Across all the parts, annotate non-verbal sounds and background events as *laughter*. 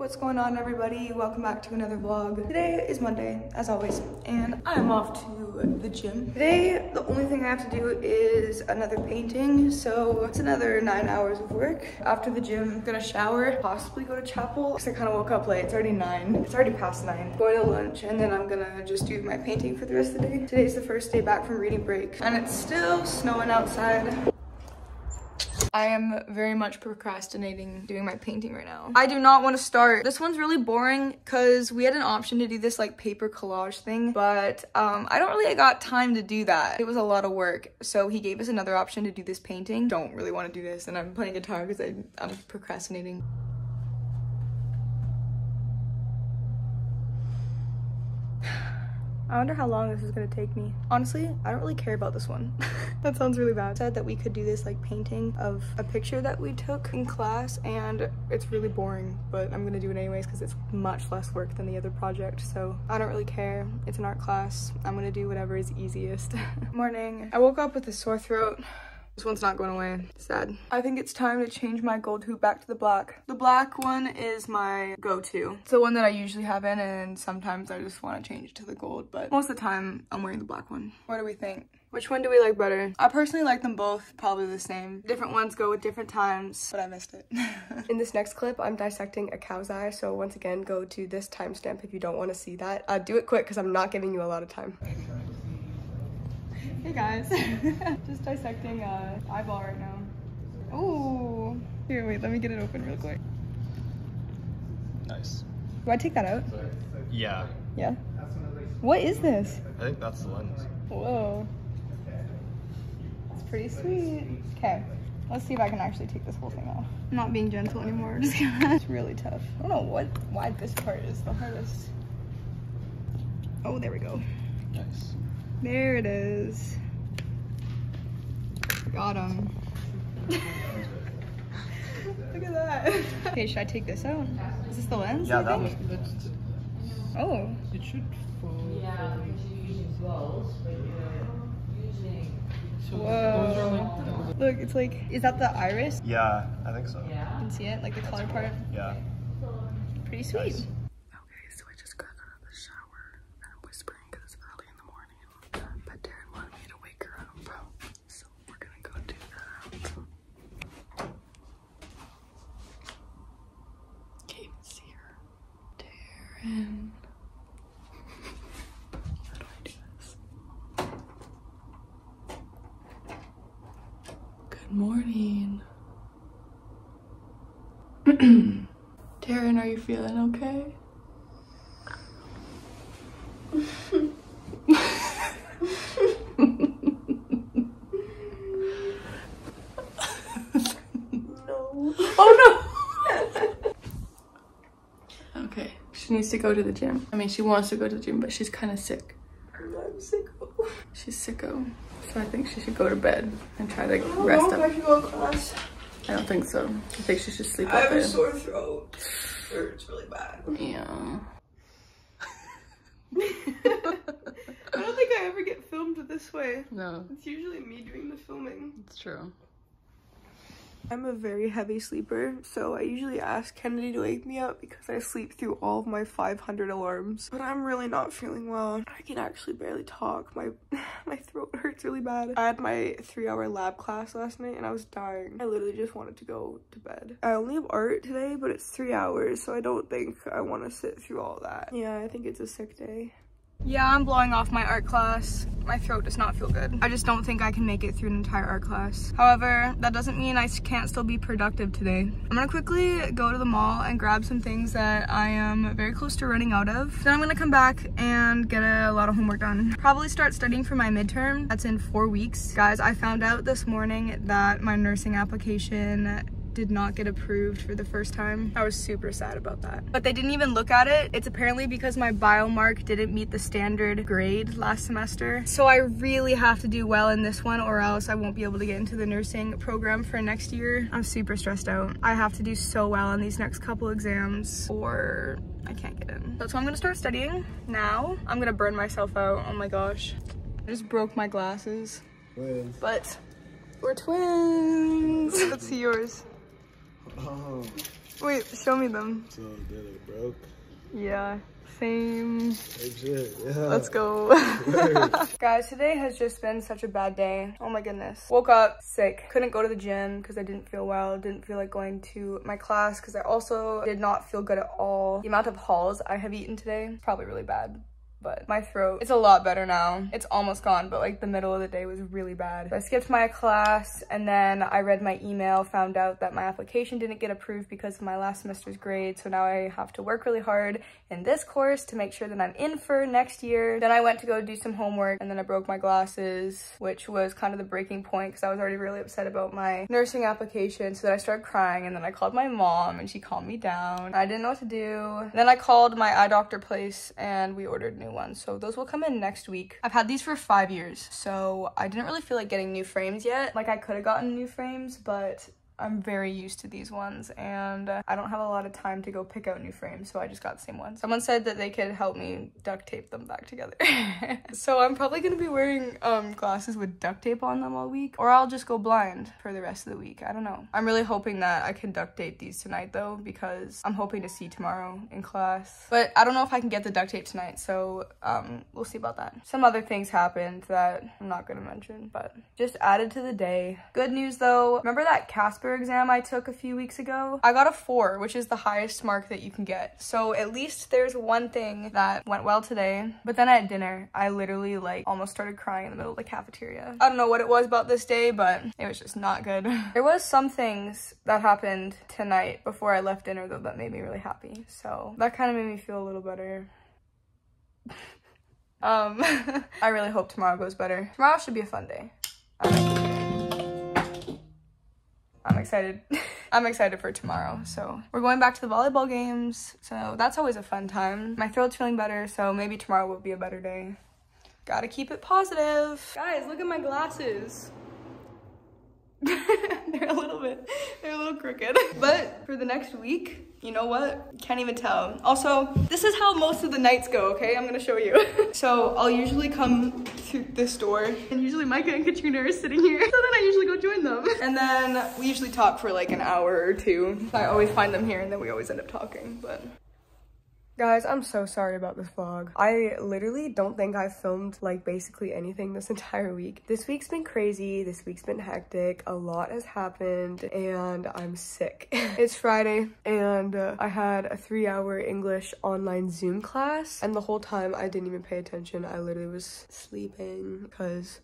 What's going on everybody? Welcome back to another vlog. Today is Monday, as always, and I'm off to the gym. Today, the only thing I have to do is another painting, so it's another nine hours of work. After the gym, I'm gonna shower, possibly go to chapel, because I kind of woke up late. It's already nine. It's already past nine. Going to lunch, and then I'm gonna just do my painting for the rest of the day. Today's the first day back from reading break, and it's still snowing outside. I am very much procrastinating doing my painting right now. I do not want to start. This one's really boring because we had an option to do this like paper collage thing, but um, I don't really got time to do that. It was a lot of work. So he gave us another option to do this painting. Don't really want to do this and I'm playing guitar because I'm procrastinating. I wonder how long this is gonna take me. Honestly, I don't really care about this one. *laughs* that sounds really bad. Said that we could do this like painting of a picture that we took in class and it's really boring, but I'm gonna do it anyways because it's much less work than the other project. So I don't really care. It's an art class. I'm gonna do whatever is easiest. *laughs* Morning. I woke up with a sore throat. This one's not going away. Sad. I think it's time to change my gold hoop back to the black. The black one is my go-to. It's the one that I usually have in and sometimes I just want to change it to the gold, but most of the time I'm wearing the black one. What do we think? Which one do we like better? I personally like them both probably the same. Different ones go with different times, but I missed it. *laughs* in this next clip, I'm dissecting a cow's eye. So once again, go to this timestamp if you don't want to see that. Uh, do it quick because I'm not giving you a lot of time. Hey guys, *laughs* just dissecting uh, eyeball right now. Oh, here, wait, let me get it open real quick. Nice. Do I take that out? Yeah. Yeah. What is this? I think that's the lens. Whoa. It's pretty sweet. Okay, let's see if I can actually take this whole thing off. I'm not being gentle anymore, *laughs* just gonna, it's really tough. I don't know what, why this part is the hardest. Oh, there we go. Nice. There it is. Got him. *laughs* Look at that. Okay, should I take this out? Is this the lens? Yeah, that was. Oh. it should fall. Yeah, because you're using balls, but you're using. Whoa. those are like. Look, it's like, is that the iris? Yeah, I think so. Yeah. You can see it, like the color part. Yeah. Pretty sweet. Nice. Okay, so I just got out of the shower and I'm whispering because it's early in the morning. But Taeryn wanted me to wake her up. So we're gonna go do that. Can't even see her. Good morning. *clears throat* Taeryn, are you feeling okay? no. Oh no! okay, she needs to go to the gym. I mean, she wants to go to the gym, but she's kind of sick. I'm sicko. She's sicko. So I think she should go to bed and try to rest up. I should go to class. I don't think so. I think she should sleep I have a sore throat. Hurts really bad. *laughs* Yeah. I don't think I ever get filmed this way. No, It's usually me doing the filming. it's true. I'm a very heavy sleeper, so I usually ask Kennedy to wake me up because I sleep through all of my 500 alarms. But I'm really not feeling well. I can actually barely talk. My *laughs* my throat hurts really bad. I had my three-hour lab class last night and I was dying. I literally just wanted to go to bed. I only have art today, but it's three hours, so I don't think I want to sit through all that. Yeah, I think it's a sick day. Yeah, I'm blowing off my art class. My throat does not feel good. I just don't think I can make it through an entire art class. However, that doesn't mean I can't still be productive today. I'm gonna quickly go to the mall and grab some things that I am very close to running out of. Then I'm gonna come back and get a lot of homework done. Probably start studying for my midterm. That's in four weeks. Guys, I found out this morning that my nursing application did not get approved for the first time. I was super sad about that. But they didn't even look at it. It's apparently because my biomark didn't meet the standard grade last semester. So I really have to do well in this one or else I won't be able to get into the nursing program for next year. I'm super stressed out. I have to do so well in these next couple exams or I can't get in. That's why I'm gonna start studying now. I'm gonna burn myself out. Oh my gosh. I just broke my glasses. Twins. But we're twins. Let's see yours. Oh. Wait, show me them. So it broke. Yeah, same. Legit, yeah. Let's go. *laughs* Guys, today has just been such a bad day. Oh my goodness. Woke up sick. Couldn't go to the gym because I didn't feel well. Didn't feel like going to my class because I also did not feel good at all. The amount of halls I have eaten today, probably really bad but my throat, it's a lot better now. It's almost gone, but like the middle of the day was really bad. So I skipped my class and then I read my email, found out that my application didn't get approved because of my last semester's grade. So now I have to work really hard in this course to make sure that I'm in for next year. Then I went to go do some homework and then I broke my glasses, which was kind of the breaking point because I was already really upset about my nursing application. So then I started crying and then I called my mom and she calmed me down. I didn't know what to do. Then I called my eye doctor place and we ordered new ones. So those will come in next week. I've had these for five years, so I didn't really feel like getting new frames yet. Like I could have gotten new frames, but I'm very used to these ones and uh, I don't have a lot of time to go pick out new frames, so I just got the same ones. Someone said that they could help me duct tape them back together. *laughs* so I'm probably gonna be wearing um, glasses with duct tape on them all week, or I'll just go blind for the rest of the week. I don't know. I'm really hoping that I can duct tape these tonight though, because I'm hoping to see tomorrow in class. But I don't know if I can get the duct tape tonight, so um, we'll see about that. Some other things happened that I'm not gonna mention, but just added to the day. Good news though, remember that Casper exam I took a few weeks ago, I got a four, which is the highest mark that you can get. So at least there's one thing that went well today. But then at dinner, I literally like almost started crying in the middle of the cafeteria. I don't know what it was about this day, but it was just not good. *laughs* there was some things that happened tonight before I left dinner though that made me really happy. So that kind of made me feel a little better. *laughs* um, *laughs* I really hope tomorrow goes better. Tomorrow should be a fun day. Excited. *laughs* I'm excited for tomorrow. So we're going back to the volleyball games. So that's always a fun time. My throat's feeling better, so maybe tomorrow will be a better day. Gotta keep it positive. Guys, look at my glasses. *laughs* *laughs* they're a little bit, they're a little crooked. But for the next week, you know what? Can't even tell. Also, this is how most of the nights go, okay? I'm gonna show you. *laughs* so I'll usually come to this door and usually Micah and Katrina are sitting here. *laughs* So then I usually go join them. *laughs* And then we usually talk for like an hour or two. I always find them here and then we always end up talking, but Guys, I'm so sorry about this vlog. I literally don't think I've filmed like basically anything this *laughs* entire week. This week's been crazy. This week's been hectic. A lot has happened and I'm sick. *laughs* it's Friday and uh, I had a three hour English online Zoom class and the whole time I didn't even pay attention. I literally was sleeping because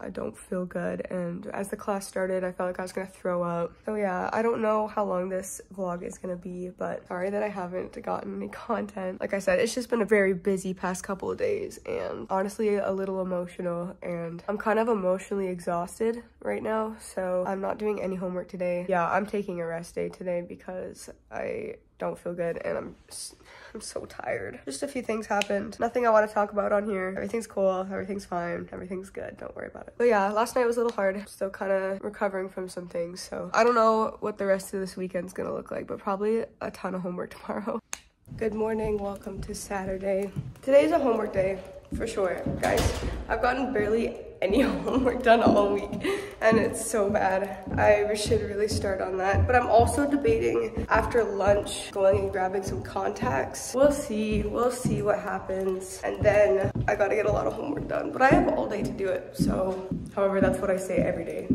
I don't feel good and as the class started I felt like I was gonna throw up. So yeah, I don't know how long this vlog is gonna be but sorry that I haven't gotten any content. Like I said, it's just been a very busy past couple of days and honestly a little emotional and I'm kind of emotionally exhausted right now so I'm not doing any homework today. Yeah, I'm taking a rest day today because I don't feel good and I'm I'm so tired. Just a few things happened. Nothing I want to talk about on here. Everything's cool. Everything's fine. Everything's good. Don't worry about it. But yeah, last night was a little hard. Still kind of recovering from some things. So I don't know what the rest of this weekend's gonna look like, but probably a ton of homework *laughs* tomorrow. Good morning. Welcome to Saturday. Today's a homework day for sure. Guys, I've gotten barely any *laughs* homework done all week and it's so bad. I should really start on that. But I'm also debating after lunch going and grabbing some contacts. We'll see, we'll see what happens. And then I gotta get a lot of homework done, but I have all day to do it. So, however, that's what I say every day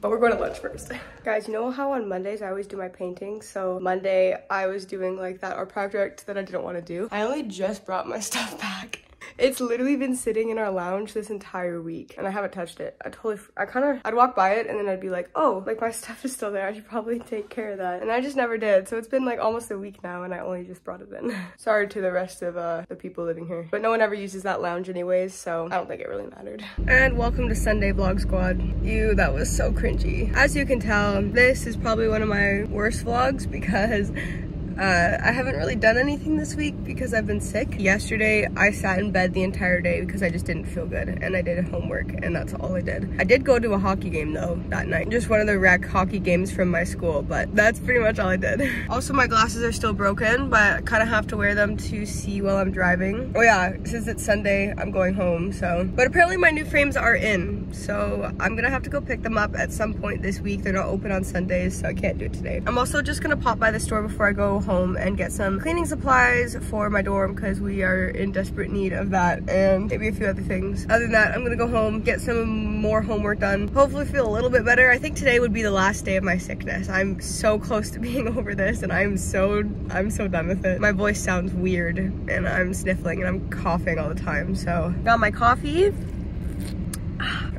but we're going to lunch first. *laughs* Guys, you know how on Mondays I always do my painting? So Monday I was doing like that art project that I didn't want to do. I only just brought my *laughs* stuff back it's literally been sitting in our lounge this entire week and I haven't touched it. I totally, I kind of, I'd walk by it and then I'd be like, oh, like my *laughs* stuff is still there. I should probably take care of that. And I just never did. So it's been like almost a week now and I only just brought it in. *laughs* Sorry to the rest of uh, the people living here. But no one ever uses that lounge anyways, so I don't think it really mattered. And welcome to Sunday Vlog Squad. You, that was so cringy. As you can tell, this is probably one of my worst vlogs because *laughs* uh, I haven't really done anything this week because I've been sick. Yesterday, I sat in bed the entire day because I just didn't feel good and I did homework and that's all I did. I did go to a hockey game though that night. Just one of the rec hockey games from my school, but that's pretty much all I did. *laughs* also, my glasses are still broken, but I kind of have to wear them to see while I'm driving. Oh yeah, since it's Sunday, I'm going home, so. But apparently my new frames are in So I'm gonna have to go pick them up at some point this week. They're not open on Sundays, so I can't do it today. I'm also just gonna pop by the store before I go home and get some cleaning supplies for my dorm because we are in desperate need of that and maybe a few other things. Other than that, I'm gonna go home, get some more homework done, hopefully feel a little bit better. I think today would be the last day of my sickness. I'm so close to *laughs* being over this and I'm so, I'm so done with it. My voice sounds weird and I'm sniffling and I'm coughing all the time. So got my coffee. *sighs*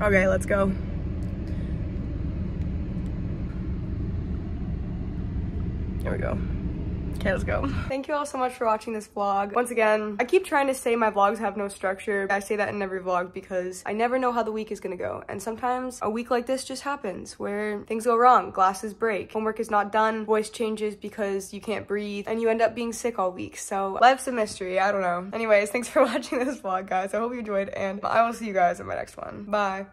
Okay, let's go. There we go. Okay, let's go. Thank you all so much for watching this vlog. Once again, I keep trying to say my vlogs have no structure. I say that in every vlog because I never know how the week is gonna go. And sometimes a week like this just happens where things go wrong, glasses break, homework is not done, voice changes because you can't breathe, and you end up being sick all week. So life's a mystery, I don't know. Anyways, thanks for *laughs* watching this vlog, guys. I hope you enjoyed, and I will see you guys in my next one. Bye.